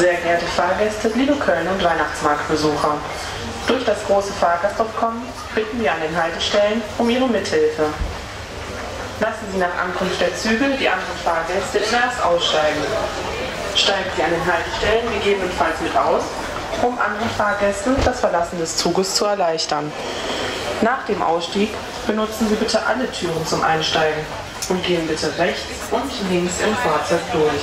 Sehr geehrte Fahrgäste, liebe Köln- und Weihnachtsmarktbesucher. Durch das große Fahrgastaufkommen bitten wir an den Haltestellen um Ihre Mithilfe. Lassen Sie nach Ankunft der Züge die anderen Fahrgäste erst aussteigen. Steigen Sie an den Haltestellen gegebenenfalls mit aus, um anderen Fahrgästen das Verlassen des Zuges zu erleichtern. Nach dem Ausstieg benutzen Sie bitte alle Türen zum Einsteigen und gehen bitte rechts und links im Fahrzeug durch.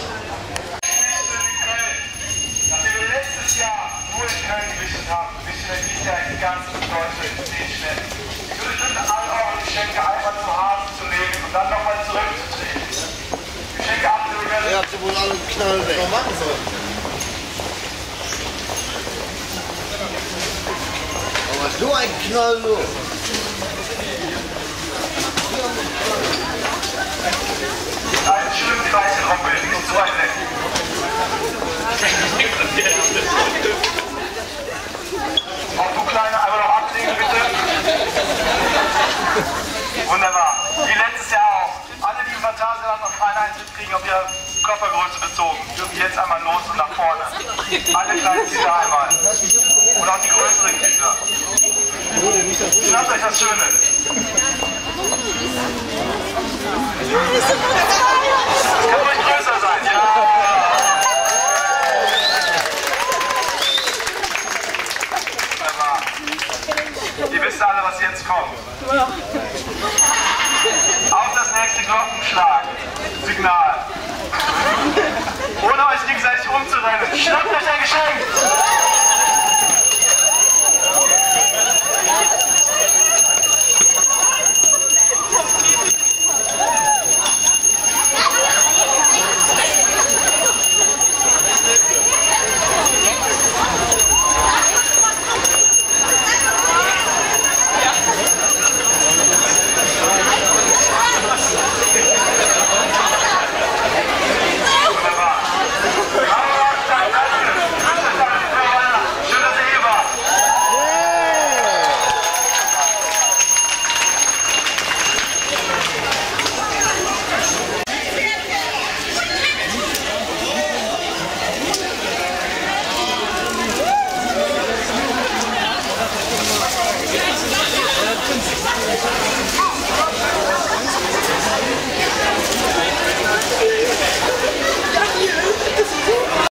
Nachdem wir letztes Jahr nur in Köln gewichtet haben, wissen wir dieses Jahr in ganz Deutschland in zehn Städten. Ich würde bitten, all eure Geschenke einfach zum Hafen zu legen und dann nochmal zurückzutreten. Geschenke Ihr ja wohl alle einen Knall weg. Was machen sollen? Aber so ein Knall nur. Einen schönen weißen Rumpel, nicht so weit weg. Auch du Kleine, einmal noch ablegen bitte. Wunderbar. Wie letztes Jahr auch. Alle, die im Phantasialand noch keinen Eintritt kriegen, auf ihre Körpergröße bezogen, dürfen jetzt einmal los und nach vorne. Alle kleinen Kinder einmal. Und auch die größeren Kinder. Schnappt euch das Schöne. Das kann ruhig größer sein. Ihr wisst alle, was jetzt kommt. Auf das nächste Glockenschlag. Signal. Umzurennen. Schnappt euch ein Geschenk.